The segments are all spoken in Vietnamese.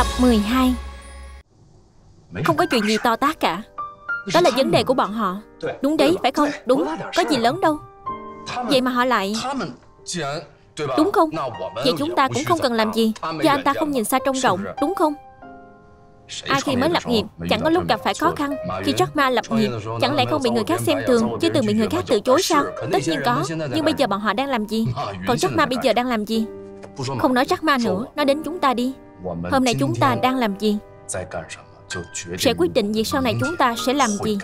Tập 12 Không có chuyện gì to tát cả. Đó là vấn đề của bọn họ. Đúng đấy, phải không? Đúng, có gì lớn đâu. Vậy mà họ lại Đúng không? Vậy chúng ta cũng không cần làm gì. Do anh ta không nhìn xa trông rộng, đúng không? Ai khi mới lập nghiệp Chẳng có lúc gặp phải khó khăn. Khi Jack Ma lập nghiệp Chẳng lẽ không bị người khác xem thường Chứ từng bị người khác từ chối sao? Tất nhiên có Nhưng bây giờ bọn họ đang làm gì? Còn Jack Ma bây giờ đang làm gì? Không nói Jack Ma nữa Nói đến chúng ta đi Hôm nay chúng ta đang làm gì? Sẽ quyết định việc sau này chúng ta sẽ làm gì?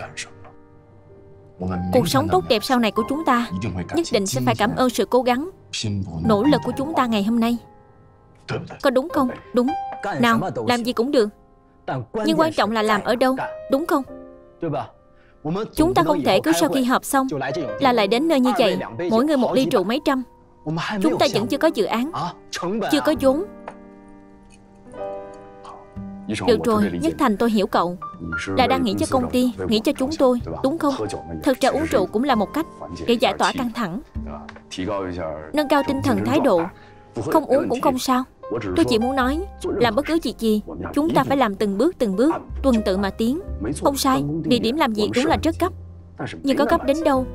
Cuộc sống tốt đẹp sau này của chúng ta Nhất định sẽ phải cảm ơn sự cố gắng Nỗ lực của chúng ta ngày hôm nay. Có đúng không? Đúng Nào, làm gì cũng được. Nhưng quan trọng là làm ở đâu? Đúng không? Chúng ta không thể cứ sau khi họp xong Là lại đến nơi như vậy. Mỗi người một ly rượu mấy trăm. Chúng ta vẫn chưa có dự án. Chưa có vốn Được rồi, Nhất Thành tôi hiểu cậu. Là đang nghĩ cho công ty Nghĩ cho chúng tôi, đúng không? Thật ra uống rượu cũng là một cách Để giải tỏa căng thẳng. Nâng cao tinh thần thái độ. Không uống cũng không sao. Tôi chỉ muốn nói Làm bất cứ việc gì Chúng ta phải làm từng bước từng bước Tuần tự mà tiến. Không sai Địa điểm làm việc đúng là rất cấp Nhưng có cấp đến đâu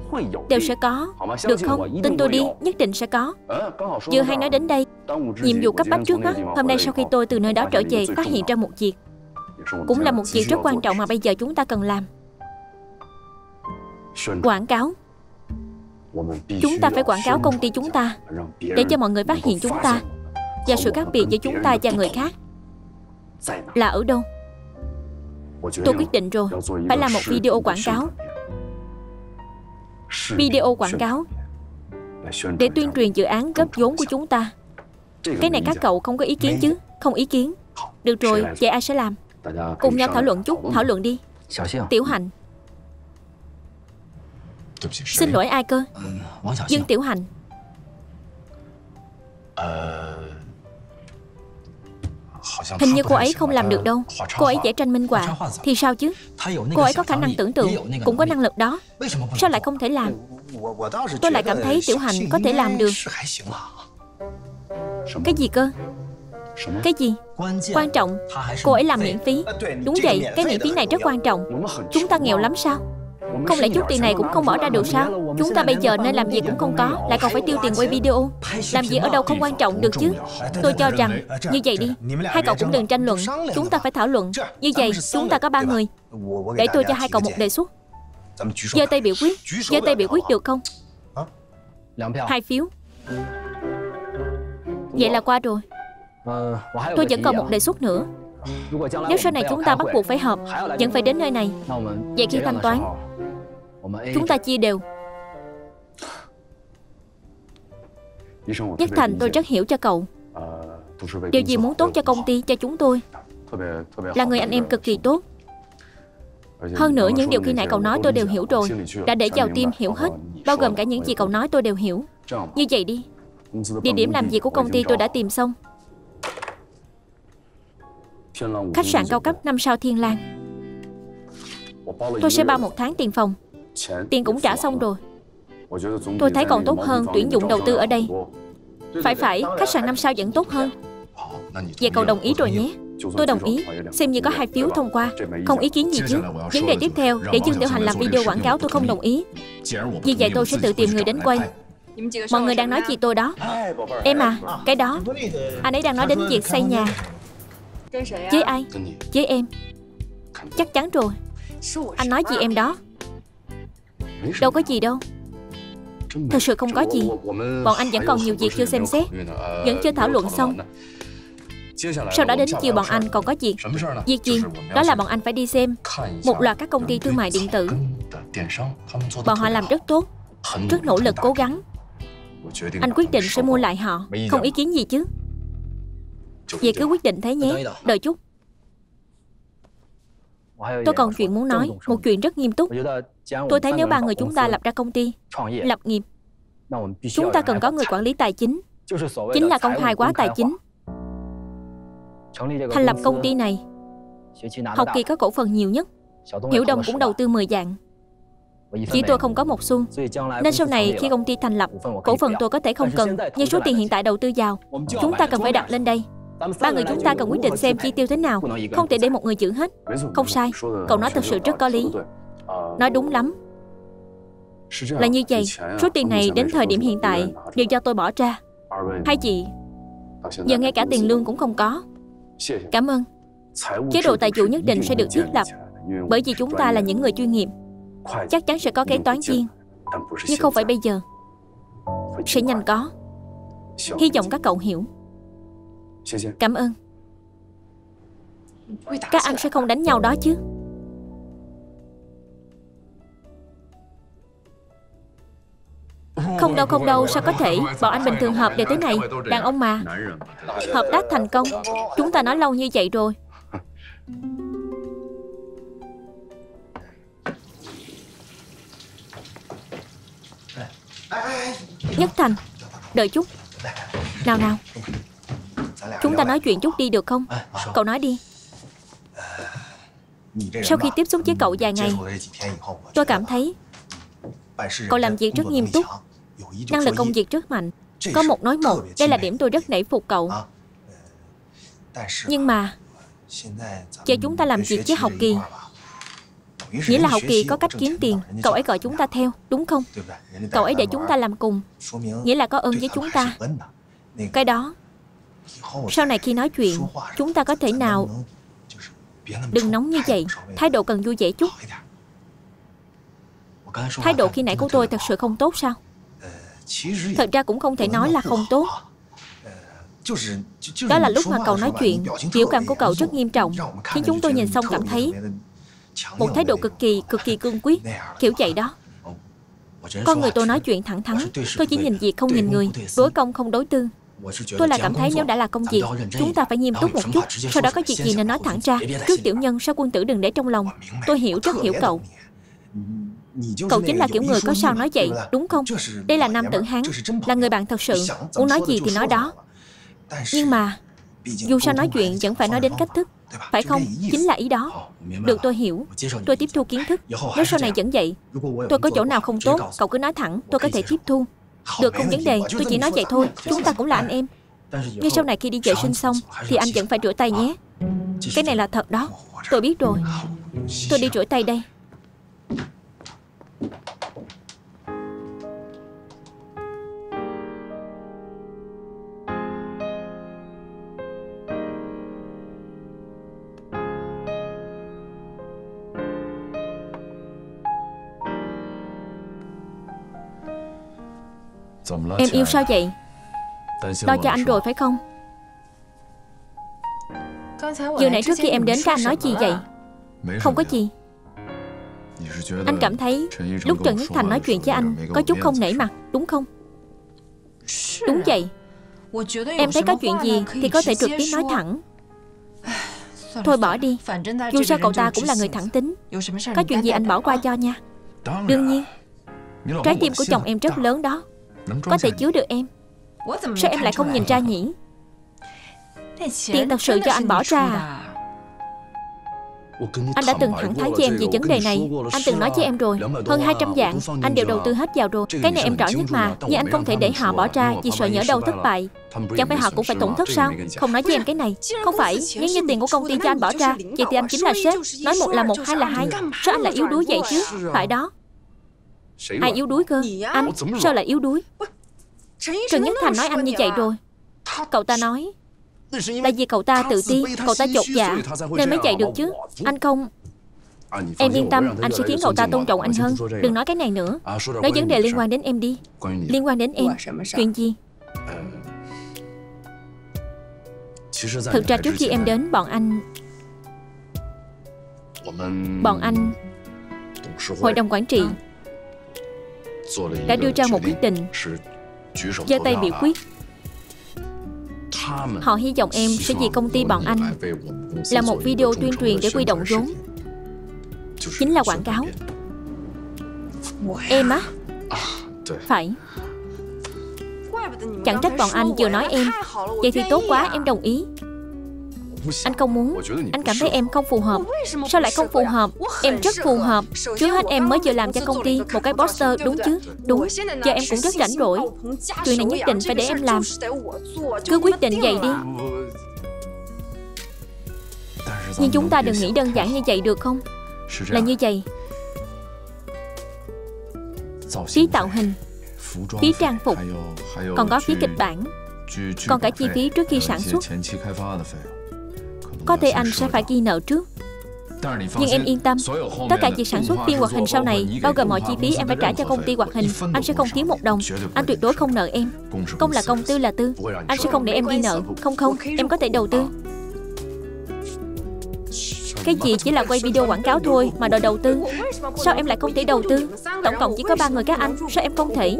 Đều sẽ có Được không？Tin tôi đi Nhất định sẽ có。Vừa hay nói đến đây Nhiệm vụ cấp bách trước mắt Hôm nay sau khi tôi từ nơi đó trở về Phát hiện ra một việc Cũng là một việc rất quan trọng mà bây giờ chúng ta cần làm Quảng cáo Chúng ta phải quảng cáo công ty chúng ta Để cho mọi người phát hiện chúng ta Và sự khác biệt giữa chúng ta và người khác Là ở đâu？Tôi quyết định rồi Phải làm một video quảng cáo Video quảng cáo. Để tuyên truyền dự án góp vốn của chúng ta. Cái này các cậu không có ý kiến chứ? Không ý kiến. Được rồi, vậy ai sẽ làm? Cùng nhau thảo luận chút, thảo luận đi. Tiểu Hạnh. Xin lỗi ai cơ? Dương Tiểu Hành Hình như cô ấy không làm được đâu. Cô ấy vẽ tranh minh họa Thì sao chứ? Cô ấy có khả năng tưởng tượng Cũng có năng lực đó. Sao lại không thể làm？Tôi lại cảm thấy Tiểu Hành có thể làm được。Cái gì cơ？Cái gì？Quan trọng。Cô ấy làm miễn phí。Đúng vậy Cái miễn phí này rất quan trọng。Chúng ta nghèo lắm sao không lẽ chút tiền này cũng không bỏ ra được sao? Chúng ta bây giờ nên làm gì cũng không có Lại còn phải tiêu tiền quay video. Làm gì ở đâu không quan trọng được chứ? Tôi cho rằng Như vậy đi Hai cậu cũng đừng tranh luận Chúng ta phải thảo luận. Như vậy chúng ta có ba người. Để tôi cho hai cậu một đề xuất. Giơ tay biểu quyết. Giơ tay biểu quyết được không? Hai phiếu. Vậy là qua rồi. Tôi vẫn còn một đề xuất nữa. Nếu sau này chúng ta bắt buộc phải họp Vẫn phải đến nơi này. Vậy khi thanh toán Chúng ta chia đều。Nhất Thành tôi rất hiểu cho cậu。Điều gì muốn tốt cho công ty, cho chúng tôi？Là người anh em cực kỳ tốt。Hơn nữa những điều khi nãy cậu nói tôi đều hiểu rồi Đã để vào tim hiểu hết Bao gồm cả những gì cậu nói tôi đều hiểu。Như vậy đi。Địa điểm làm việc của công ty tôi đã tìm xong Khách sạn cao cấp 5 sao Thiên Lang Tôi sẽ bao một tháng tiền phòng Tiền cũng trả xong rồi。Tôi thấy còn tốt hơn tuyển dụng đầu tư ở đây。Phải phải, khách sạn 5 sao vẫn tốt hơn。Vậy cậu đồng ý rồi nhé。Tôi đồng ý Xem như có hai phiếu thông qua Không ý kiến gì chứ。Vấn đề tiếp theo Để Dương Tiểu Hành làm video quảng cáo tôi không đồng ý。Vì vậy tôi sẽ tự tìm người đến quay Mọi người đang nói gì tôi đó。Em à, cái đó。Anh ấy đang nói đến việc xây nhà。Với ai? Với em Chắc chắn rồi。Anh nói gì em đó Đâu có gì đâu. Thật sự không có gì. Bọn anh vẫn còn nhiều việc chưa xem xét. Vẫn chưa thảo luận xong. Sau đó đến chiều bọn anh còn có việc. Việc gì? Đó là bọn anh phải đi xem. Một loạt các công ty thương mại điện tử. Bọn họ làm rất tốt. Rất nỗ lực, cố gắng. Anh quyết định sẽ mua lại họ. Không ý kiến gì chứ? Vậy cứ quyết định thế nhé. Đợi chút. Tôi còn chuyện muốn nói Một chuyện rất nghiêm túc. Tôi thấy nếu ba người chúng ta lập ra công ty Lập nghiệp Chúng ta cần có người quản lý tài chính. Chính là công khai quá tài chính. Thành lập công ty này Học kỳ có cổ phần nhiều nhất Hiểu Đông cũng đầu tư 10 dạng. Chỉ tôi không có một xu. Nên sau này khi công ty thành lập Cổ phần tôi có thể không cần Nhưng số tiền hiện tại đầu tư vào. Chúng ta cần phải đặt lên đây Ba người chúng ta cần quyết định xem chi tiêu thế nào, Không thể để một người giữ hết. Không sai, Cậu nói thật sự rất có lý. Nói đúng lắm. Là như vậy, Số tiền này đến thời điểm hiện tại Đều do tôi bỏ ra. Hai chị, Giờ ngay cả tiền lương cũng không có. Cảm ơn. Chế độ tài chủ nhất định sẽ được thiết lập, Bởi vì chúng ta là những người chuyên nghiệp. Chắc chắn sẽ có kế toán viên, Nhưng không phải bây giờ. Sẽ nhanh có. Hy vọng các cậu hiểu. Cảm ơn. Các anh sẽ không đánh nhau đó chứ. Không đâu không đâu Sao có thể? Bọn anh bình thường hợp đều thế này Đàn ông mà. Hợp tác thành công. Chúng ta nói lâu như vậy rồi. Nhất Thành Đợi chút. Nào nào Chúng ta nói chuyện chút đi được không? Cậu nói đi. Sau khi tiếp xúc với cậu vài ngày Tôi cảm thấy Cậu làm việc rất nghiêm túc. Năng lực công việc rất mạnh. Có một nói một Đây là điểm tôi rất nể phục cậu. Nhưng mà Giờ chúng ta làm việc với học kỳ. Nghĩa là học kỳ có cách kiếm tiền. Cậu ấy gọi chúng ta theo Đúng không? Cậu ấy để chúng ta làm cùng. Nghĩa là có ơn với chúng ta. Cái đó Sau này khi nói chuyện Chúng ta có thể nào Đừng nóng như vậy. Thái độ cần vui vẻ chút. Thái độ khi nãy của tôi thật sự không tốt sao? Thật ra cũng không thể nói là không tốt. Đó là lúc mà cậu nói chuyện Biểu cảm của cậu rất nghiêm trọng Khiến chúng tôi nhìn xong cảm thấy Một thái độ cực kỳ, cực kỳ cương quyết Kiểu vậy đó。Con người tôi nói chuyện thẳng thắn Tôi chỉ nhìn việc không nhìn người Đối công không đối tư Tôi là cảm thấy nếu đã là công việc Chúng ta phải nghiêm túc một chút. Sau đó có việc gì nên nói thẳng ra. Trước tiểu nhân sau quân tử đừng để trong lòng. Tôi hiểu rất hiểu cậu. Cậu chính là kiểu người có sao nói vậy Đúng không? Đây là nam tử Hán Là người bạn thật sự. Muốn nói gì thì nói đó. Nhưng mà Dù sao nói chuyện vẫn phải nói đến cách thức Phải không? Chính là ý đó. Được tôi hiểu. Tôi tiếp thu kiến thức Nếu sau này vẫn vậy。Tôi có chỗ nào không tốt Cậu cứ nói thẳng Tôi có thể tiếp thu Được không vấn đề Tôi chỉ nói vậy thôi. Chúng ta cũng là anh em. Nhưng sau này khi đi vệ sinh xong Thì anh vẫn phải rửa tay nhé. Cái này là thật đó. Tôi biết rồi. Tôi đi rửa tay đây Em yêu sao vậy? Lo cho anh rồi phải không? Vừa nãy trước khi em đến các anh nói gì vậy? Không có gì. Anh cảm thấy Lúc Trần Nhất Thành nói chuyện với anh Có chút không nể mặt đúng không? Đúng vậy. Em thấy có chuyện gì Thì có thể trực tiếp nói thẳng. Thôi bỏ đi. Dù sao cậu ta cũng là người thẳng tính. Có chuyện gì anh bỏ qua cho nha. Đương nhiên Trái tim của chồng em rất lớn đó có thể chứa được em. Sao em lại không nhìn ra nhỉ? Tiền thật sự cho anh bỏ ra. à Anh đã từng thẳng thắn với em về vấn đề này. Anh từng nói với em rồi Hơn 200 dạng Anh đều đầu tư hết vào rồi. Cái này em rõ nhất mà Nhưng anh không thể để họ bỏ ra Vì sợ nhỡ đâu thất bại. Chẳng phải họ cũng phải tổn thất sao? Không nói với em cái này. Không phải Nếu như tiền của công ty cho anh bỏ ra Vậy thì anh chính là sếp. Nói một là một hai là hai Sao anh lại yếu đuối vậy chứ? Phải đó Ai yếu đuối cơ? Anh sao lại yếu đuối? Trần Nhất Thành nói anh như vậy rồi. Cậu ta nói Là vì cậu ta tự ti Cậu ta chột dạ Nên mới chạy được chứ. Anh không Em yên tâm Anh sẽ khiến cậu ta tôn trọng anh hơn. Đừng nói cái này nữa. Nói vấn đề liên quan đến em đi. Liên quan đến em. Chuyện gì? Thực ra trước khi em đến bọn anh Bọn anh Hội đồng quản trị đã đưa ra một quyết định giơ tay biểu quyết。họ hy vọng em sẽ vì công ty bọn anh là một video tuyên truyền để quy động vốn chính là quảng cáo em á? phải. Chẳng trách bọn anh vừa nói em. vậy thì tốt quá em đồng ý anh không muốn. Anh cảm thấy em không phù hợp. Sao lại không phù hợp? Em rất phù hợp. Trước hết em mới vừa làm cho công ty Một cái poster đúng chứ? Đúng. Giờ em cũng rất rảnh rỗi Chuyện này nhất định phải để em làm. Cứ quyết định vậy đi. Nhưng chúng ta đừng nghĩ đơn giản như vậy được không? Là như vậy. Phí tạo hình Phí trang phục Còn có phí kịch bản Còn cả chi phí trước khi sản xuất có thể anh sẽ phải ghi nợ trước. Nhưng em yên tâm Tất cả việc sản xuất phim hoạt hình sau này Bao gồm mọi chi phí em phải trả cho công ty hoạt hình Anh sẽ không thiếu một đồng. Anh tuyệt đối không nợ em. Công là công, tư là tư. Anh sẽ không để em ghi nợ. Không không, em có thể đầu tư. Cái gì chỉ là quay video quảng cáo thôi mà đòi đầu tư? Sao em lại không thể đầu tư? Tổng cộng chỉ có ba người các anh Sao em không thể?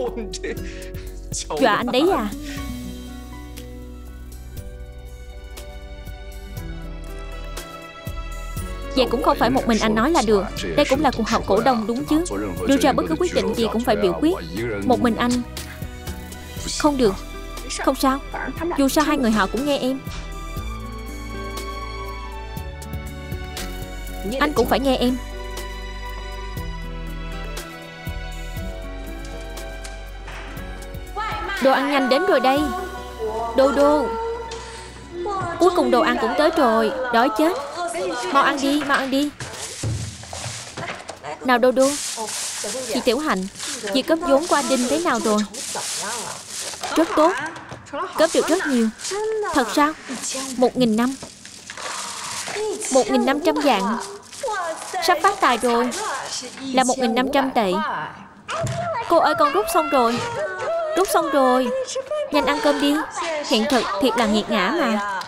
Dọa anh đấy à? Vậy cũng không phải một mình anh nói là được. Đây cũng là cuộc họp cổ đông đúng chứ? Đưa ra bất cứ quyết định gì cũng phải biểu quyết. Một mình anh Không được. Không sao. Dù sao hai người họ cũng nghe em. Anh cũng phải nghe em. Đồ ăn nhanh đến rồi đây. Đô đô Cuối cùng đồ ăn cũng tới rồi. Đói chết. Mau ăn đi, mau ăn đi. Nào Đô Đô. Chị Tiểu Hạnh Việc cấp vốn của anh Đinh thế nào rồi? Rất tốt. Cấp được rất nhiều. Thật sao? Một nghìn năm. Một nghìn năm trăm vạn. Sắp phát tài rồi. Là một nghìn năm trăm tệ. Cô ơi con rút xong rồi. Rút xong rồi. Nhanh ăn cơm đi. Hiện thực thiệt là nghiệt ngã mà.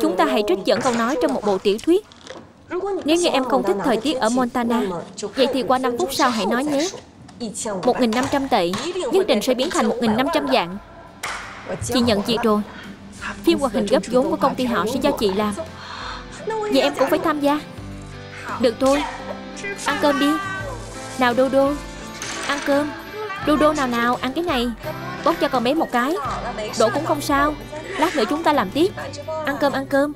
Chúng ta hãy trích dẫn câu nói trong một bộ tiểu thuyết. Nếu như em không thích thời tiết ở Montana, Vậy thì qua 5 phút sau hãy nói nhé. 1.500 tệ, Nhất định sẽ biến thành 1.500 vạn Chị nhận việc rồi. Phim hoạt hình gấp vốn của công ty họ sẽ do chị làm. Vậy em cũng phải tham gia. Được thôi. Ăn cơm đi. Nào Đô Đô Ăn cơm đu Đô nào nào, ăn cái này. Bốc cho con bé một cái. Đổ cũng không sao. Lát nữa chúng ta làm tiếp. Ăn cơm ăn cơm.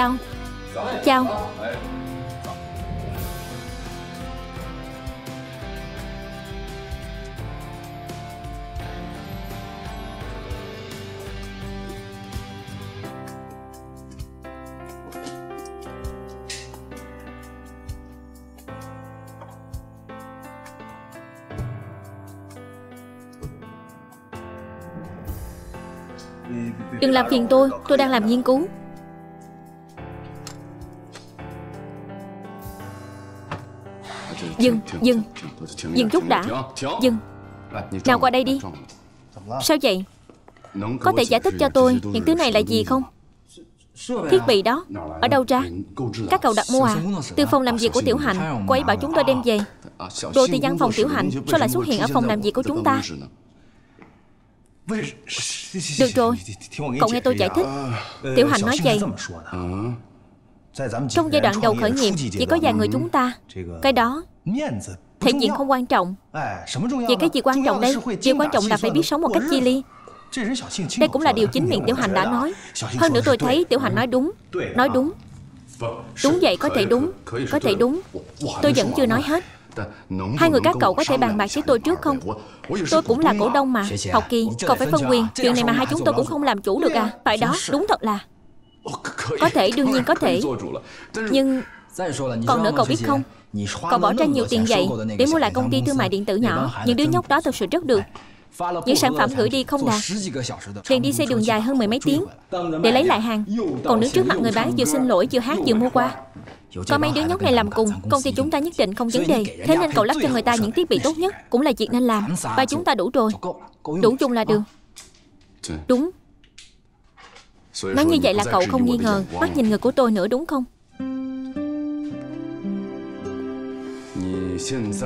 Chào. Chào. Đừng làm phiền tôi Tôi đang làm nghiên cứu. Dừng, dừng. Dừng chút đã. Dừng. Nào qua đây đi. Sao vậy? Có thể giải thích cho tôi Những thứ này là gì không? Thiết bị đó Ở đâu ra? Các cậu đặt mua à? Từ phòng làm việc của Tiểu Hạnh Cô ấy bảo chúng tôi đem về. Đồ thì văn phòng Tiểu Hạnh Sao lại xuất hiện ở phòng làm việc của chúng ta? Được rồi Cậu nghe tôi giải thích. Tiểu Hạnh nói vậy. Trong giai đoạn đầu khởi nghiệp Chỉ có vài người chúng ta. Cái đó Thể diện không quan trọng。Vậy cái gì quan trọng đây？Điều quan trọng là phải biết sống một cách chi ly Đây cũng là điều chính miệng Tiểu Hành đã nói Hơn nữa tôi thấy Tiểu Hành nói đúng。Nói đúng。Đúng vậy có thể đúng。Có thể đúng。Tôi vẫn chưa nói hết。Hai người các cậu có thể bàn bạc với tôi trước không？Tôi cũng là cổ đông mà。Học kỳ cậu phải phân quyền。Chuyện này mà hai chúng tôi cũng không làm chủ được à？Phải đó đúng thật là。Có thể đương nhiên có thể。Nhưng Còn nữa cậu biết không? Cậu bỏ ra nhiều tiền vậy để mua lại công ty thương mại điện tử nhỏ. Những đứa nhóc đó thật sự rất được. Những sản phẩm gửi đi không đạt. Liền đi xe đường dài hơn mười mấy tiếng để lấy lại hàng. Còn đứng trước mặt người bán vừa xin lỗi vừa hát vừa mua qua. Có mấy đứa nhóc này làm cùng công ty chúng ta nhất định không vấn đề. thế nên cậu lắp cho người ta những thiết bị tốt nhất cũng là việc nên làm. Và chúng ta đủ rồi. Đủ dùng là được. Đúng. Nói như vậy là cậu không nghi ngờ. mắt nhìn người của tôi nữa đúng không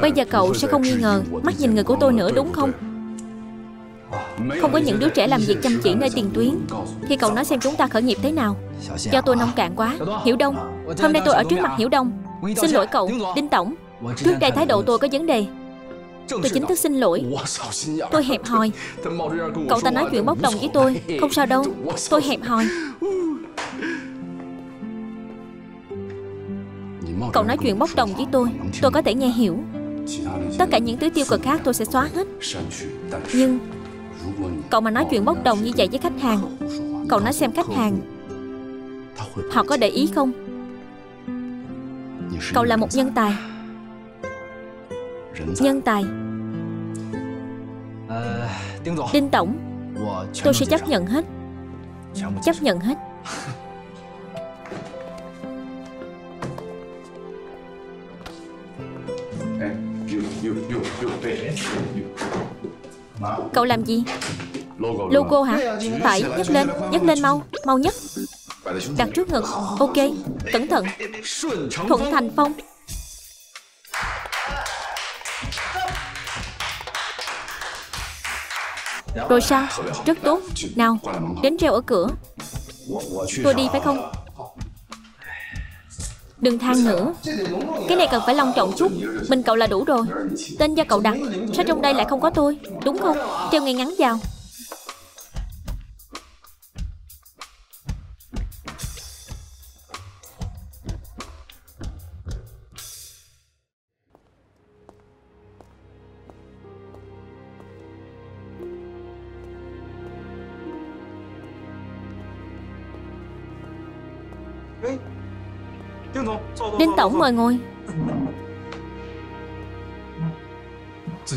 Bây giờ cậu sẽ không nghi ngờ. Mắt nhìn người của tôi nữa, đúng không? Không có những đứa trẻ làm việc chăm chỉ nơi tiền tuyến. Thì cậu nói xem chúng ta khởi nghiệp thế nào. Do tôi nông cạn quá. Hiểu Đông, Hôm nay tôi ở trước mặt Hiểu Đông. Xin lỗi cậu, Đinh Tổng. Trước đây thái độ tôi có vấn đề. Tôi chính thức xin lỗi. Tôi hẹp hòi. Cậu ta nói chuyện bốc đồng với tôi. Không sao đâu. Tôi hẹp hòi. Cậu nói chuyện bốc đồng với tôi Tôi có thể nghe hiểu. Tất cả những thứ tiêu cực khác tôi sẽ xóa hết. Nhưng, Cậu mà nói chuyện bốc đồng như vậy với khách hàng, Cậu nói xem khách hàng, Họ có để ý không? Cậu là một nhân tài. Nhân tài. Đinh Tổng, Tôi sẽ chấp nhận hết. Chấp nhận hết. Cậu làm gì? Logo hả? Phải, nhấc lên Nhấc lên mau Mau nhấc. Đặt trước ngực, Ok, Cẩn thận. Thuận thành phong. Rồi sao? Rất tốt. Nào, Đến treo ở cửa. Tôi đi phải không? Đừng than nữa. Cái này cần phải long trọng chút. Mình cậu là đủ rồi. Tên do cậu đặt, Sao trong đây lại không có tôi? Đúng không? Treo ngay ngắn vào. Đinh Tổng mời ngồi.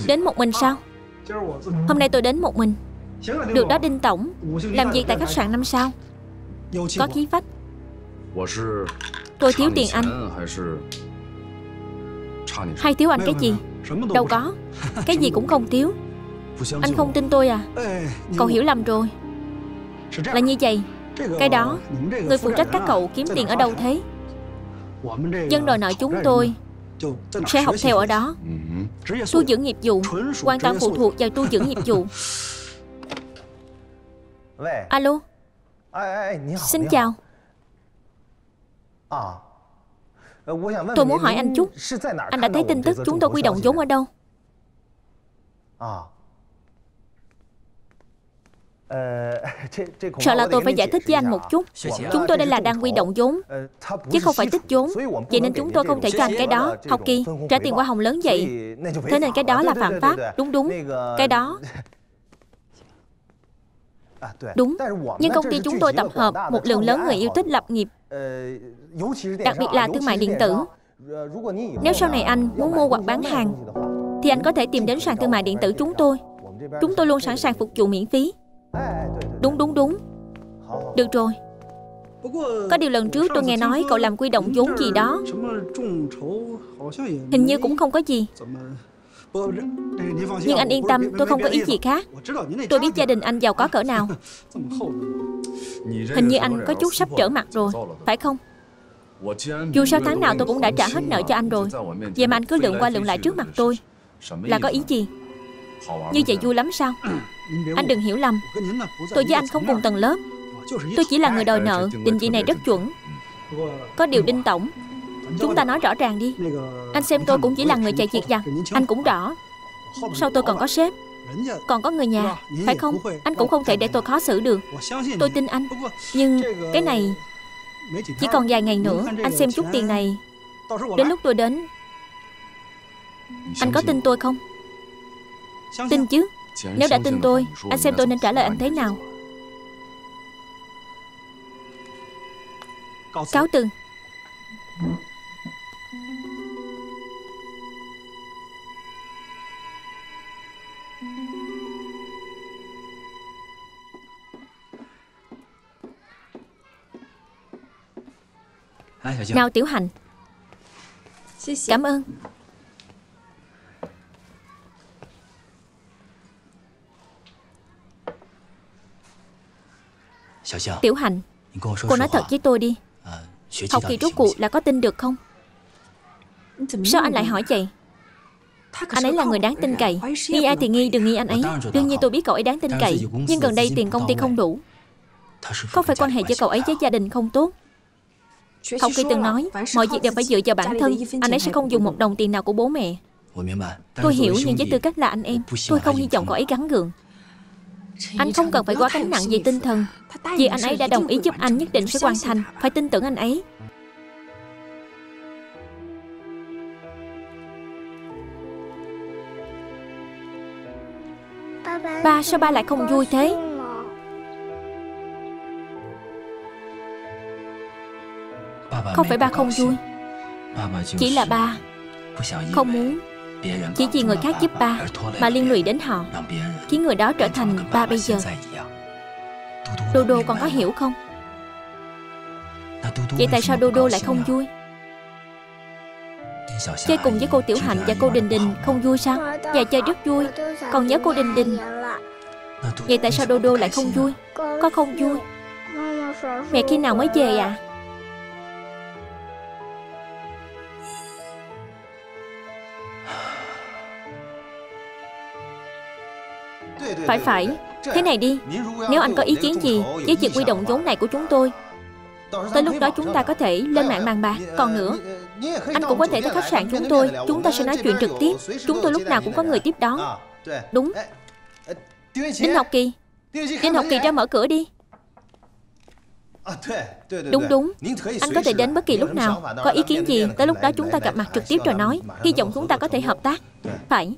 Đến một mình sao? Hôm nay tôi đến một mình. Được đó, Đinh Tổng. Làm việc tại khách sạn năm sao? Có khí phách Tôi thiếu tiền anh. Hay thiếu anh cái gì? Đâu có. Cái gì cũng không thiếu. Anh không tin tôi à? Cậu hiểu lầm rồi. Là như vậy Cái đó, Người phụ trách các cậu kiếm tiền ở đâu thế? Dân đòi nợ chúng tôi Sẽ học theo ở đó. Tu dưỡng nghiệp vụ Hoàn toàn phụ thuộc vào tu dưỡng nghiệp vụ. Alo? Xin chào. Tôi muốn hỏi anh chút. Anh đã thấy tin tức chúng tôi quy động vốn ở đâu? Sợ là tôi phải giải thích với anh một chút. Chúng tôi đây là đang quy động vốn Chứ không phải tích vốn. Vậy nên chúng tôi không thể cho anh cái đó. Học kỳ, trả tiền qua hồng lớn vậy. Thế nên cái đó là phạm pháp. Đúng đúng. Cái đó. Đúng. Nhưng công ty chúng tôi tập hợp Một lượng lớn người yêu thích lập nghiệp. Đặc biệt là thương mại điện tử. Nếu sau này anh muốn mua hoặc bán hàng Thì anh có thể tìm đến sàn thương mại điện tử chúng tôi. Chúng tôi luôn sẵn sàng phục vụ miễn phí Đúng đúng đúng. Được rồi. Có điều lần trước tôi nghe nói cậu làm quy động vốn gì đó. Hình như cũng không có gì. Nhưng anh yên tâm, tôi không có ý gì khác. Tôi biết gia đình anh giàu có cỡ nào. Hình như anh có chút sắp trở mặt rồi, Phải không? Dù sao tháng nào tôi cũng đã trả hết nợ cho anh rồi. Vậy mà anh cứ lượn qua lượn lại trước mặt tôi. Là có ý gì? Như vậy vui lắm sao? Anh đừng hiểu lầm. Tôi với anh không cùng tầng lớp. Tôi chỉ là người đòi nợ. Định vị này rất chuẩn. Có điều Đinh Tổng. Chúng ta nói rõ ràng đi. Anh xem tôi cũng chỉ là người chạy việc giặt Anh cũng rõ. Sau tôi còn có sếp? Còn có người nhà Phải không? Anh cũng không thể để tôi khó xử được. Tôi tin anh. Nhưng cái này Chỉ còn vài ngày nữa Anh xem chút tiền này. Đến lúc tôi đến Anh có tin tôi không Tin chứ? Nếu đã tin tôi Anh xem tôi nên trả lời anh thế nào? Cáo từ. Nào Tiểu Hành. Cảm ơn Tiểu Hành Cô nói thật với tôi đi。Học kỳ rốt cuộc là có tin được không？Sao anh lại hỏi vậy？Anh ấy là người đáng tin cậy。Nghi ai thì nghi đừng nghi anh ấy。Đương nhiên tôi biết cậu ấy đáng tin cậy。Nhưng gần đây tiền công ty không đủ。Có phải quan hệ giữa cậu ấy với gia đình không tốt？Học Kỳ từng nói Mọi việc đều phải dựa vào bản thân。Anh ấy sẽ không dùng một đồng tiền nào của bố mẹ。Tôi hiểu nhưng với tư cách là anh em Tôi không hy vọng cậu ấy gắn gượng Anh không cần phải quá gánh nặng về tinh thần. Vì anh ấy đã đồng ý giúp anh nhất định sẽ hoàn thành. Phải tin tưởng anh ấy. Ba sao ba lại không vui thế? Không phải ba không vui? Chỉ là ba Không muốn chỉ vì người khác giúp ba Mà liên lụy đến họ. Khiến người đó trở thành ba bây giờ Đô Đô còn có hiểu không? Vậy tại sao Đô Đô lại không vui? Chơi cùng với cô Tiểu Hạnh và cô Đình Đình không vui sao? Và chơi rất vui. Còn nhớ cô Đình Đình. Vậy tại sao Đô Đô lại không vui? Có không vui? Mẹ khi nào mới về à? Phải phải. Thế này đi. Nếu anh có ý kiến gì, Với việc quy động vốn này của chúng tôi, Tới lúc đó chúng ta có thể lên mạng bàn bạc. Còn nữa, Anh cũng có thể tới khách sạn chúng tôi. Chúng ta sẽ nói chuyện trực tiếp. Chúng tôi lúc nào cũng có người tiếp đón. Đúng. Đinh học kỳ. Đinh học kỳ ra mở cửa đi. Đúng đúng. Anh có thể đến bất kỳ lúc nào. Có ý kiến gì, Tới lúc đó chúng ta gặp mặt trực tiếp rồi nói. Hy vọng chúng ta có thể hợp tác. Phải.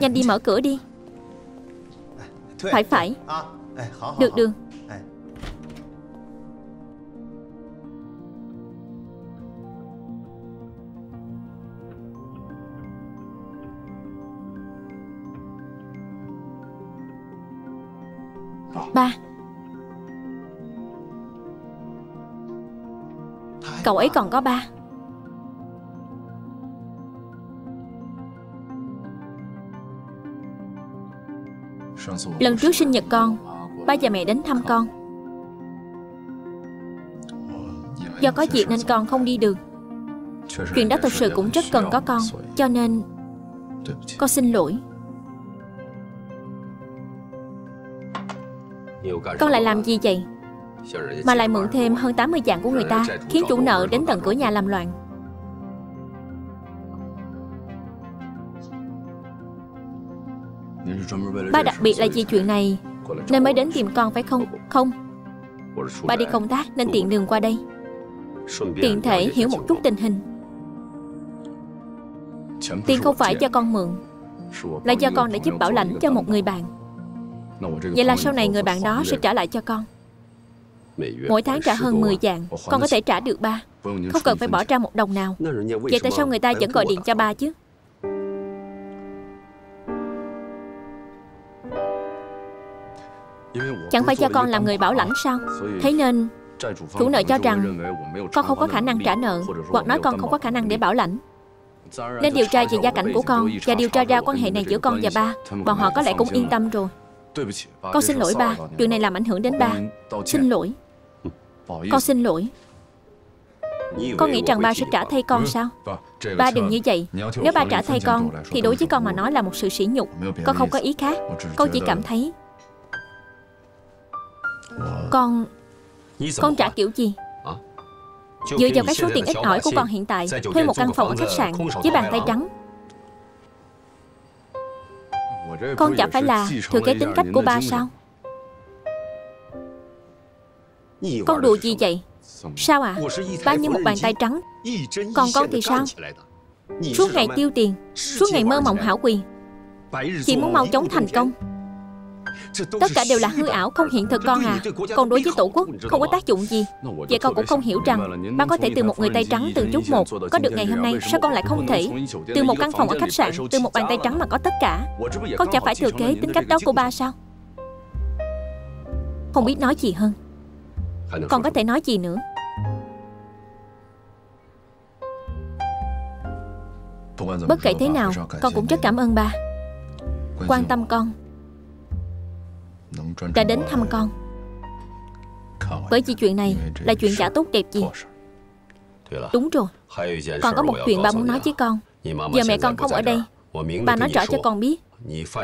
Nhanh đi mở cửa đi. Phải phải. Được. Được Ba. Cậu ấy còn có ba Lần trước sinh nhật con, Ba và mẹ đến thăm con. Do có việc nên con không đi được Chuyện đó thật sự cũng rất cần có con, Cho nên Con xin lỗi. Con lại làm gì vậy? Mà lại mượn thêm hơn 80 dạng của người ta, Khiến chủ nợ đến tận cửa nhà làm loạn. Ba đặc biệt là vì chuyện này. Nên mới đến tìm con phải không? Không. Ba đi công tác nên tiện đường qua đây. Tiện thể hiểu một chút tình hình. Tiền không phải cho con mượn, Là do con đã giúp bảo lãnh cho một người bạn. Vậy là sau này người bạn đó sẽ trả lại cho con. Mỗi tháng trả hơn 10 dạng, Con có thể trả được ba. Không cần phải bỏ ra một đồng nào. Vậy tại sao người ta vẫn gọi điện cho ba chứ? Chẳng phải cho con làm người bảo lãnh sao? Thế nên, Chủ nợ cho rằng Con không có khả năng trả nợ, Hoặc nói con không có khả năng để bảo lãnh. Nên điều tra về gia cảnh của con Và điều tra ra quan hệ này giữa con và ba, Bọn họ có lẽ cũng yên tâm rồi. Con xin lỗi ba Chuyện này làm ảnh hưởng đến ba. Xin lỗi. Con xin lỗi. Con nghĩ rằng ba sẽ trả thay con sao? Ba đừng như vậy. Nếu ba trả thay con, Thì đối với con mà nói là một sự sỉ nhục. Con không có ý khác. Con chỉ cảm thấy con Con trả kiểu gì? Dựa vào cái số tiền ít ỏi của con hiện tại, Thuê một căn phòng ở khách sạn, Với bàn tay trắng. Con chẳng phải là thừa kế tính cách của ba sao? Con đùa gì vậy? Sao à? Ba như một bàn tay trắng. Còn con thì sao? Suốt ngày tiêu tiền, Suốt ngày mơ mộng hảo quyền Chỉ muốn mau chóng thành công. Tất cả đều là hư ảo không hiện thực con à. Còn đối với tổ quốc không có tác dụng gì. Vậy con cũng không hiểu rằng Ba có thể từ một người tay trắng từng chút một Có được ngày hôm nay sao con lại không thể Từ một căn phòng ở khách sạn Từ một bàn tay trắng mà có tất cả. Con chả phải thừa kế tính cách đó của ba sao? Không biết nói gì hơn. Còn có thể nói gì nữa? Bất kể thế nào Con cũng rất cảm ơn ba. Quan tâm con đã đến thăm con. Bởi vì chuyện này là chuyện chả tốt đẹp gì. Đúng rồi. Còn có một chuyện ba muốn nói với con. Giờ mẹ con không ở đây. Bà nói rõ cho con biết.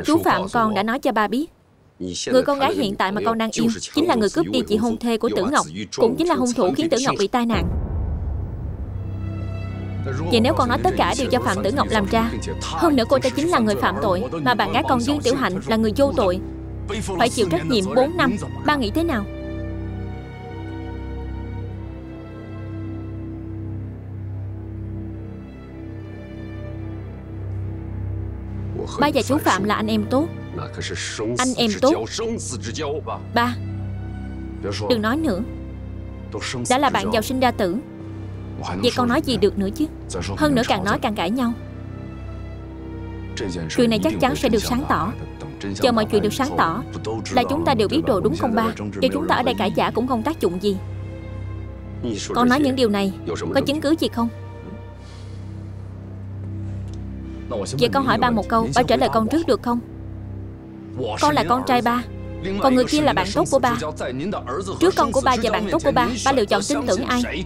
Chú Phạm con đã nói cho ba biết. Người con gái hiện tại mà con đang yêu Chính là người cướp đi chị hôn thê của Tử Ngọc Cũng chính là hung thủ khiến Tử Ngọc bị tai nạn. Vậy nếu con nói tất cả đều do Phạm Tử Ngọc làm ra. Hơn nữa cô ta chính là người phạm tội Mà bạn gái con Dương Tiểu Hạnh là người vô tội phải chịu trách nhiệm 4 năm. Ba nghĩ thế nào? Ba và chú Phạm là anh em tốt. Anh em tốt. Ba, Đừng nói nữa. Đã là bạn giàu sinh ra tử. Vậy con nói gì được nữa chứ? Hơn nữa càng nói càng cãi nhau. Chuyện này chắc chắn sẽ được sáng tỏ. Chờ mọi chuyện được sáng tỏ Là chúng ta đều biết rồi đúng không ba? Cho chúng ta ở đây cãi giả cũng không tác dụng gì. Con nói những điều này Có chứng cứ gì không? Vậy con hỏi ba một câu Ba trả lời con trước được không? Con là con trai ba. Còn người kia là bạn tốt của ba. Trước con của ba và bạn tốt của ba Ba lựa chọn tin tưởng ai?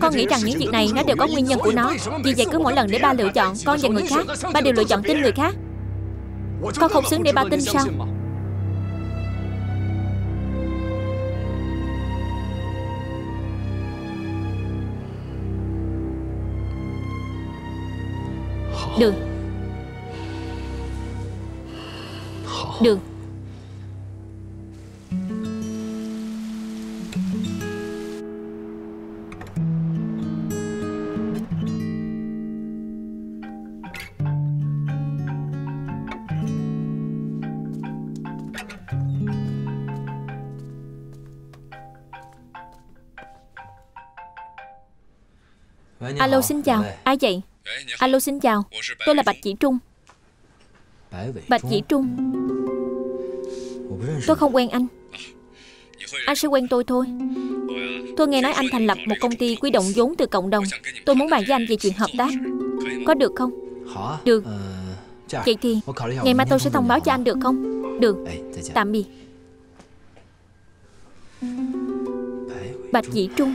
Con nghĩ rằng những việc này nó đều có nguyên nhân của nó. Vì vậy cứ mỗi lần để ba lựa chọn Con và người khác Ba đều lựa chọn tin người khác Con không xứng để ba tin sao Được. Được Alo xin chào. Ai vậy? Alo xin chào. Tôi là Bạch Chỉ Trung. Bạch Chỉ Trung. Tôi không quen anh. Anh sẽ quen tôi thôi. Tôi nghe nói anh thành lập một công ty quy động vốn từ cộng đồng. Tôi muốn bàn với anh về chuyện hợp tác. Có được không? Được. Vậy thì Ngày mai tôi sẽ thông báo cho anh được không? Được. Tạm biệt. Bạch Dĩ Trung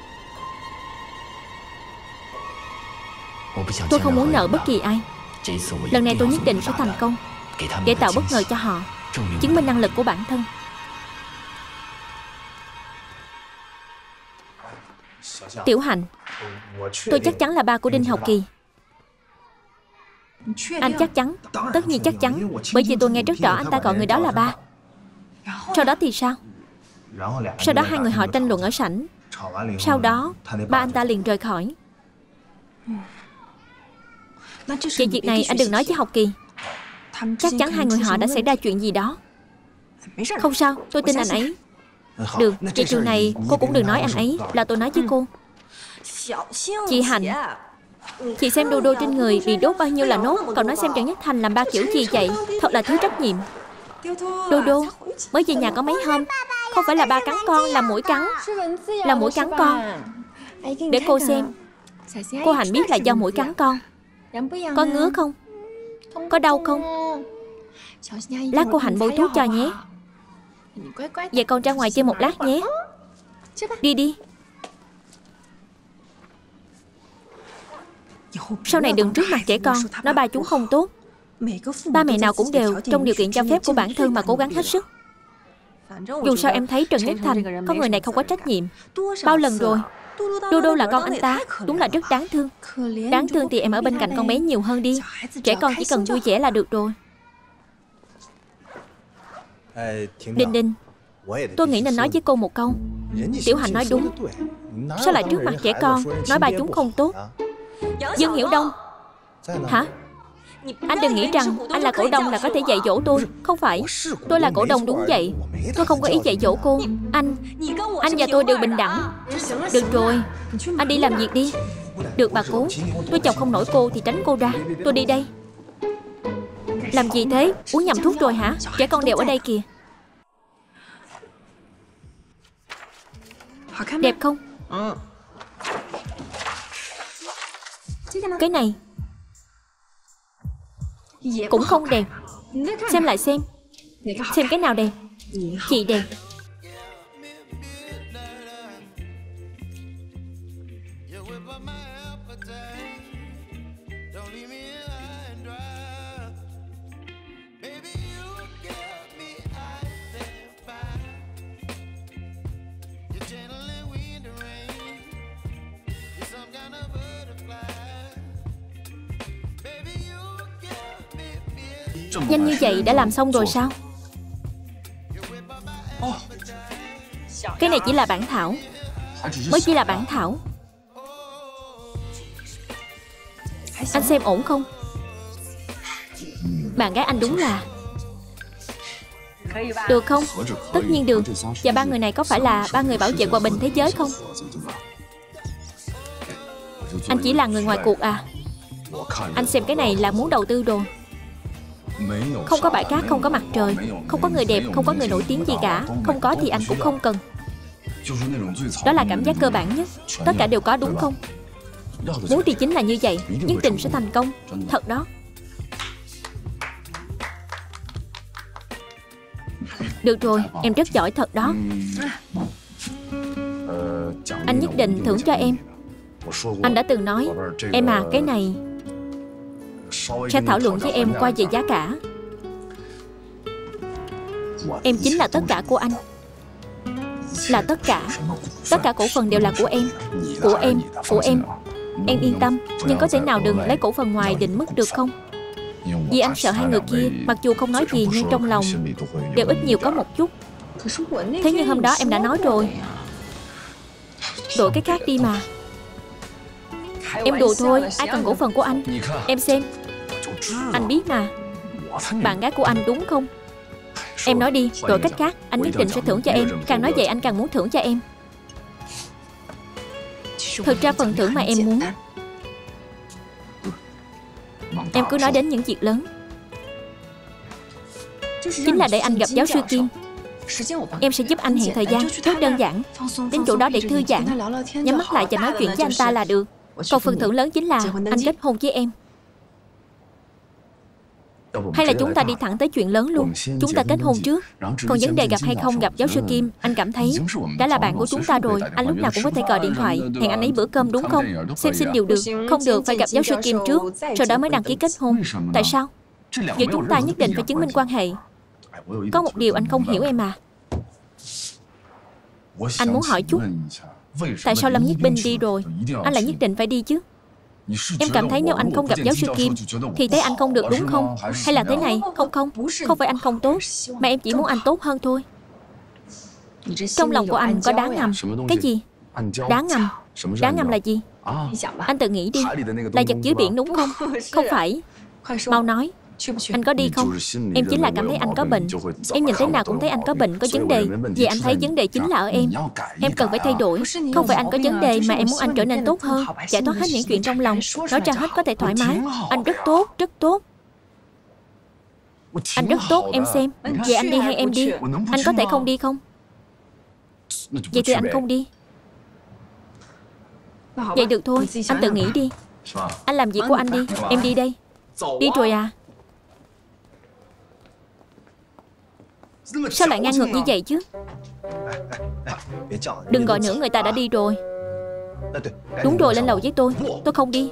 Tôi không muốn nợ bất kỳ ai. Lần này tôi nhất định sẽ thành công Để tạo bất ngờ cho họ Chứng minh năng lực của bản thân. Tiểu Hành Tôi chắc chắn là ba của Đinh Học Kỳ. Anh chắc chắn Tất nhiên chắc chắn Bởi vì tôi nghe rất rõ anh ta gọi người đó là ba. Sau đó thì sao? Sau đó hai người họ tranh luận ở sảnh. Sau đó Ba anh ta liền rời khỏi Về việc này anh đừng nói với Học Kỳ. Chắc chắn hai người họ đã xảy ra chuyện gì đó. Không sao Tôi tin anh ấy. Được Về trường này cô cũng đừng nói anh ấy Là tôi nói với cô. Chị Hạnh Chị xem đô đô trên người bị đốt bao nhiêu là nốt Còn nói xem Trần Nhất Thành làm ba kiểu gì vậy. Thật là thiếu trách nhiệm. Đô đô Mới về nhà có mấy hôm Không phải là ba cắn con là mũi cắn Là mũi cắn con. Để cô xem. Cô Hạnh biết là do mũi cắn con Có ngứa không? Có đau không? Lát cô Hạnh bôi thuốc cho nhé. Vậy con ra ngoài chơi một lát nhé. Đi đi. Sau này đừng trước mặt trẻ con Nói ba chúng không tốt. Ba mẹ nào cũng đều trong điều kiện cho phép của bản thân mà cố gắng hết sức. Dù sao em thấy Trần Nhất Thành Có người này không có trách nhiệm. Bao lần rồi Đô Đô là con anh ta, Đúng là rất đáng thương. Đáng thương thì em ở bên cạnh con bé nhiều hơn đi. Trẻ con chỉ cần vui vẻ là được rồi. Đinh Đinh, Tôi nghĩ nên nói với cô một câu. Tiểu Hành nói đúng. Sao lại trước mặt trẻ con, Nói bà chúng không tốt? Dương Hiểu Đông. Hả? Anh đừng nghĩ rằng anh là cổ đông là có thể dạy dỗ tôi. Không phải. Tôi là cổ đông đúng vậy. Tôi không có ý dạy dỗ cô. Anh Anh và tôi đều bình đẳng. Được rồi. Anh đi làm việc đi. Được bà cố. Tôi chọc không nổi cô thì tránh cô ra. Tôi đi đây. Làm gì thế? Uống nhầm thuốc rồi hả? Trẻ con đều ở đây kìa. Đẹp không? Cái này. Cũng không đẹp Xem lại xem. Xem cái nào đẹp Chị đẹp Nhanh như vậy đã làm xong rồi sao? Cái này chỉ là bản thảo. Mới chỉ là bản thảo. Anh xem ổn không? Bạn gái anh đúng là Được không? Tất nhiên được. Và ba người này có phải là ba người bảo vệ hòa bình thế giới không? Anh chỉ là người ngoài cuộc à. Anh xem cái này là muốn đầu tư rồi không có bãi cát, không có mặt trời Không có người đẹp, không có người nổi tiếng gì cả. Không có thì anh cũng không cần. Đó là cảm giác cơ bản nhất. Tất cả đều có đúng không? Muốn thì chính là như vậy Nhất định sẽ thành công. Thật đó. Được rồi, em rất giỏi thật đó. Anh nhất định thưởng cho em. Anh đã từng nói Em à, cái này sẽ thảo luận với em qua về giá cả. Em chính là tất cả của anh. Là tất cả. Tất cả cổ phần đều là của em. Của em, của em. Em yên tâm. Nhưng có thể nào đừng lấy cổ phần ngoài định mức được không? Vì anh sợ hai người kia Mặc dù không nói gì nhưng trong lòng Đều ít nhiều có một chút. Thế nhưng hôm đó em đã nói rồi. Đổi cái khác đi mà. Em đùa thôi Ai cần cổ phần của anh? Em xem anh biết mà. Bạn gái của anh đúng không? Em nói đi, đổi cách khác Anh nhất định sẽ thưởng cho em. Càng nói vậy anh càng muốn thưởng cho em. Thực ra phần thưởng mà em muốn Em cứ nói đến những việc lớn. Chính là để anh gặp giáo sư Kim. Em sẽ giúp anh hẹn thời gian Rất đơn giản. Đến chỗ đó để thư giãn. Nhắm mắt lại và nói chuyện với anh ta là được. Còn phần thưởng lớn chính là Anh kết hôn với em hay là chúng ta đi thẳng tới chuyện lớn luôn. Chúng ta kết hôn trước. Còn vấn đề gặp hay không gặp giáo sư Kim Anh cảm thấy đã là bạn của chúng ta rồi Anh lúc nào cũng có thể gọi điện thoại. Hẹn anh ấy bữa cơm đúng không? Xem xin điều được. Không được phải gặp giáo sư Kim trước. Sau đó mới đăng ký kết hôn. Tại sao? Giữa chúng ta nhất định phải chứng minh quan hệ. Có một điều anh không hiểu em à. Anh muốn hỏi chút. Tại sao Lâm Nhất Binh đi rồi Anh lại nhất định phải đi chứ Em cảm thấy nếu anh không gặp giáo sư Kim Thì thấy anh không được đúng không? Hay là thế này? Không không. Không phải anh không tốt Mà em chỉ muốn anh tốt hơn thôi. Trong lòng của anh có đá ngầm? Cái gì? Đá ngầm? Đá ngầm là gì? Anh tự nghĩ đi. Là vật dưới biển đúng không? Không phải. Mau nói anh có đi không? Em chính là cảm thấy anh có bệnh. Em nhìn thế nào cũng thấy anh có bệnh, có vấn đề Vì anh thấy vấn đề chính là ở em Em cần phải thay đổi. Không phải anh có vấn đề mà em muốn anh trở nên tốt hơn Giải thoát hết những chuyện trong lòng. Nói ra hết có thể thoải mái. Anh rất tốt, rất tốt. Anh rất tốt, em xem. Vậy anh đi hay em đi? Anh có thể không đi không? Vậy thì anh không đi Vậy được thôi, anh tự nghĩ đi Anh làm việc của anh đi. Em đi đây Đi rồi à Sao lại ngang ngược như vậy chứ? Đừng gọi nữa người ta đã đi rồi. Đúng rồi lên lầu với tôi. Tôi không đi.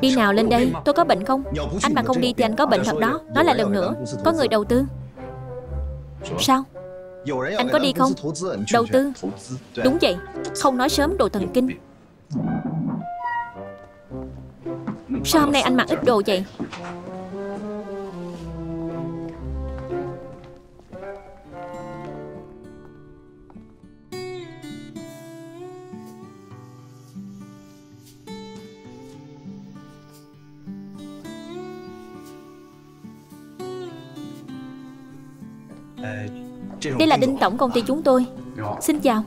Đi nào lên đây Tôi có bệnh không? Anh mà không đi thì anh có bệnh thật đó. Nói lại lần nữa Có người đầu tư. Sao? Anh có đi không? Đầu tư. Đúng vậy. Không nói sớm đồ thần kinh. Sao hôm nay anh mặc ít đồ vậy Đây là Đinh Tổng công ty chúng tôi. Xin chào.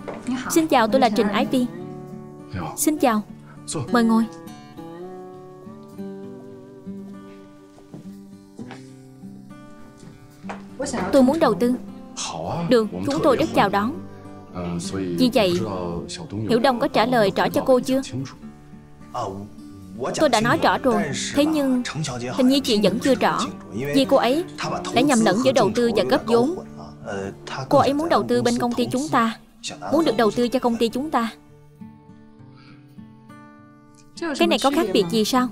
Xin chào tôi là Trình Ái Vi Xin chào. Mời ngồi. Tôi muốn đầu tư. Được, chúng tôi rất chào đón. Vì vậy Hiểu Đông có trả lời rõ cho cô chưa Tôi đã nói rõ rồi. Thế nhưng, Hình như chị vẫn chưa rõ. Vì cô ấy đã nhầm lẫn giữa đầu tư và cấp vốn. Cô ấy muốn đầu tư bên công ty chúng ta, Muốn được đầu tư cho công ty chúng ta. Cái này có khác biệt gì sao?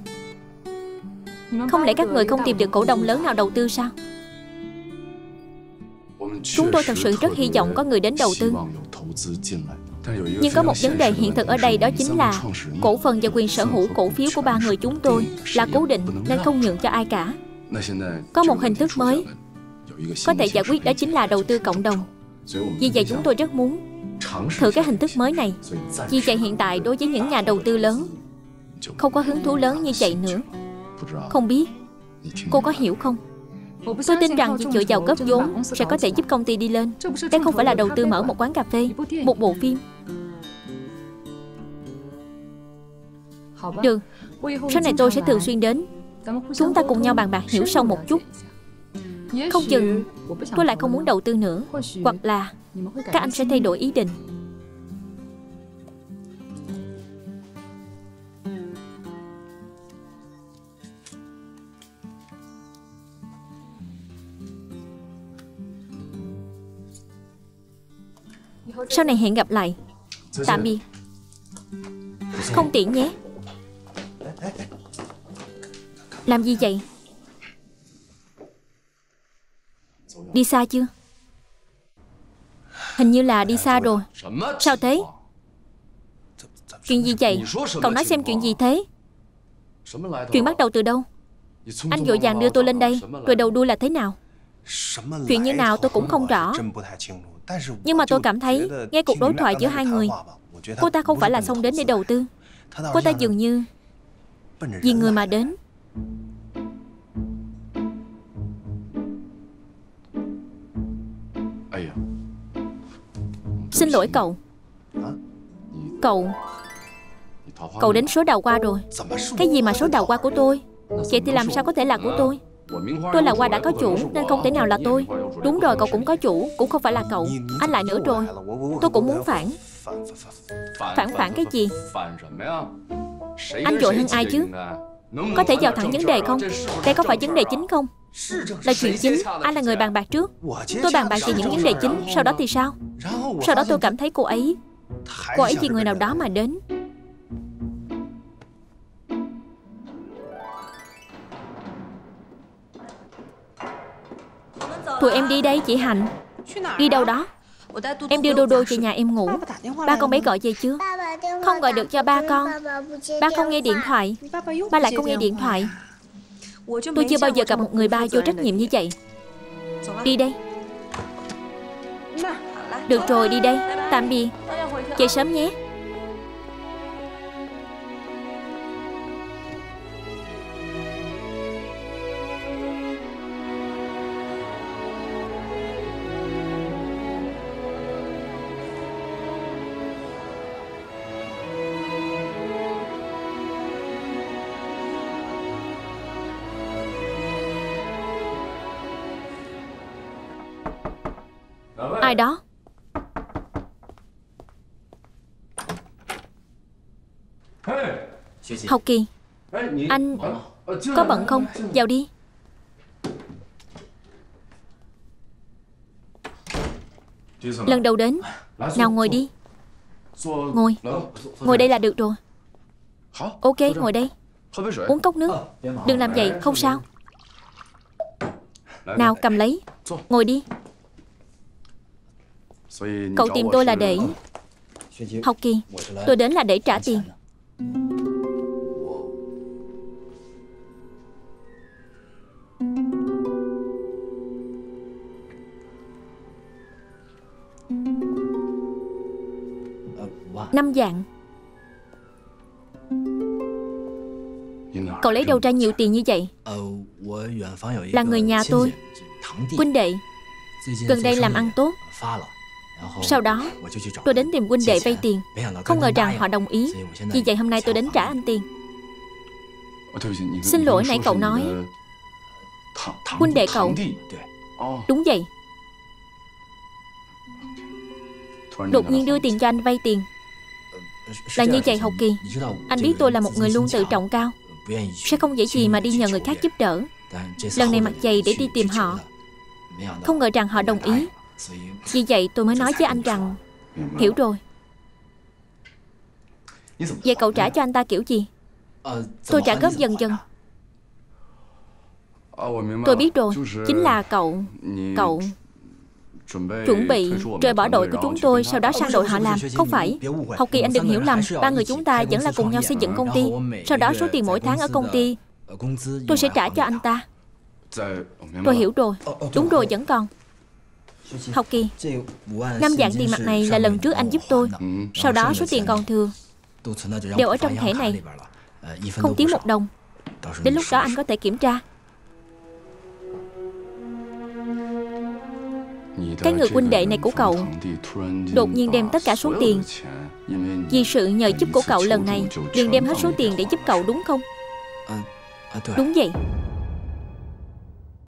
Không lẽ các người không tìm được cổ đông lớn nào đầu tư sao? Chúng tôi thật sự rất hy vọng có người đến đầu tư. Nhưng có một vấn đề hiện thực ở đây đó chính là Cổ phần và quyền sở hữu cổ phiếu của ba người chúng tôi Là cố định nên không nhượng cho ai cả。Có một hình thức mới Có thể giải quyết đó chính là đầu tư cộng đồng。Vì vậy chúng tôi rất muốn Thử cái hình thức mới này。Vì vậy hiện tại đối với những nhà đầu tư lớn Không có hứng thú lớn như vậy nữa。Không biết Cô có hiểu không Tôi tin rằng chỉ dựa vào cấp vốn sẽ có thể giúp công ty đi lên. Đây không phải là đầu tư mở một quán cà phê Một bộ phim. Được. Sau này tôi sẽ thường xuyên đến. Chúng ta cùng nhau bàn bạc hiểu sâu một chút. Không chừng Tôi lại không muốn đầu tư nữa Hoặc là Các anh sẽ thay đổi ý định Sau này hẹn gặp lại. Tạm biệt. Không tiện nhé. Làm gì vậy? Đi xa chưa? Hình như là đi xa rồi. Sao thế? Chuyện gì vậy? Cậu nói xem chuyện gì thế? Chuyện bắt đầu từ đâu? Anh vội vàng đưa tôi lên đây. Rồi đầu đuôi là thế nào? Chuyện như nào tôi cũng không rõ nhưng mà tôi cảm thấy Nghe cuộc đối thoại giữa hai người Cô ta không phải là xông đến để đầu tư Cô ta dường như Vì người mà đến。Xin lỗi cậu。Cậu。Cậu đến số đầu qua rồi。Cái gì mà số đầu qua của tôi？Vậy thì làm sao có thể là của tôi Tôi là hoa đã có chủ, Nên không thể nào là tôi. Đúng rồi, cậu cũng có chủ, Cũng không phải là cậu. Anh lại nữa rồi. Tôi cũng muốn phản. Phản phản cái gì? Anh vội hơn ai chứ? Có thể vào thẳng vấn đề không? Đây có phải vấn đề chính không? Là chuyện chính. Ai là người bàn bạc trước. Tôi bàn bạc về những vấn đề chính, Sau đó thì sao? Sau đó tôi cảm thấy cô ấy Cô ấy vì người nào đó mà đến. Tụi em đi đây, chị Hạnh. Đi đâu đó? Em đưa Đô Đô về nhà em ngủ. Ba con bé gọi về chưa? Không gọi được cho ba con. Ba không nghe điện thoại. Ba lại không nghe điện thoại. Tôi chưa bao giờ gặp một người ba vô trách nhiệm như vậy. Đi đây. Được rồi, đi đây. Tạm biệt. Chạy sớm nhé. Ai đó. Học kỳ, Anh có bận không? Vào đi. Lần đầu đến, Nào ngồi đi. Ngồi. Ngồi đây là được rồi. Ok, ngồi đây. Uống cốc nước. Đừng làm vậy, không sao. Nào cầm lấy. Ngồi đi. Cậu tìm tôi là để Học kỳ Tôi đến là để trả tiền. Năm dạng. Cậu lấy đâu ra nhiều tiền như vậy? Là người nhà tôi. Huynh đệ. Gần đây làm ăn tốt sau đó, tôi đến tìm huynh đệ vay tiền. Không ngờ rằng họ đồng ý. Vì vậy hôm nay tôi đến trả anh tiền. Xin lỗi nãy cậu nói. Huynh đệ cậu. Đúng vậy. Đột nhiên đưa tiền cho anh vay tiền. Là như vậy học kỳ. Anh biết tôi là một người luôn tự trọng cao. Sẽ không dễ gì mà đi nhờ người khác giúp đỡ. Lần này mặc giày để đi tìm họ. Không ngờ rằng họ đồng ý. Vì vậy tôi mới nói với anh rằng, Hiểu rồi. Vậy cậu trả cho anh ta kiểu gì? Tôi trả góp dần dần. Tôi biết rồi, Chính là cậu Cậu Chuẩn bị rời bỏ đội của chúng tôi, Sau đó sang đội họ làm, Không phải? Học kỳ anh đừng hiểu lầm, Ba người chúng ta vẫn là cùng nhau xây dựng công ty, Sau đó số tiền mỗi tháng ở công ty, Tôi sẽ trả cho anh ta. Tôi hiểu rồi, Đúng rồi vẫn còn. Học kỳ. Năm dạng tiền mặt này là lần trước anh giúp tôi. Sau đó số tiền còn thừa. Đều ở trong thẻ này. Không thiếu một đồng. Đến lúc đó anh có thể kiểm tra. Cái người huynh đệ này của cậu Đột nhiên đem tất cả số tiền. Vì sự nhờ giúp của cậu lần này, liền đem hết số tiền để giúp cậu đúng không? Đúng vậy.